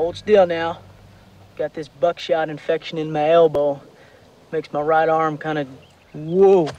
Hold still now. Got this buckshot infection in my elbow. Makes my right arm kind of, whoa.